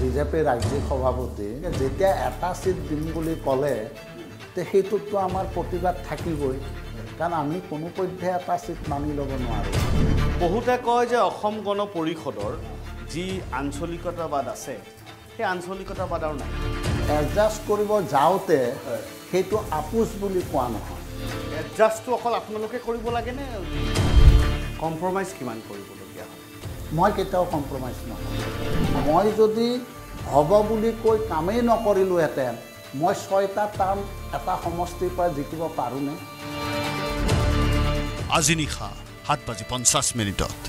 বিজেপিৰ ৰাজ্যিক সভাপতি যেতিয়া এটা ছিট দিম বুলি ক'লে তে সেইটোততো আমাৰ প্ৰতিবাদ থাকিবই। কাৰণ আমি কোনোপধ্যে এটা ছিট মানি ল'ব নোৱাৰোঁ। বহুতে কয় যে অসম গণ পৰিষদৰ যি আঞ্চলিকতাবাদ আছে সেই আঞ্চলিকতাবাদ আৰু নাই। এডজাষ্ট কৰিব যাওঁতে সেইটো আপোচ বুলি কোৱা নহয়। এডজাষ্টটো অকল আপোনালোকে কৰিব লাগেনে কম্প্ৰমাইজ কিমান কৰিবলগীয়া হয়? মই কেতিয়াও কম্প্ৰমাইজ নহয়। মই যদি হ'ব বুলি কৈ কামেই নকৰিলোহেঁতেন মই ছয়টা টাৰ্ম এটা সমষ্টিৰ পৰা জিকিব পাৰোঁনে? আজি নিশা সাত বাজি পঞ্চাছ মিনিটত।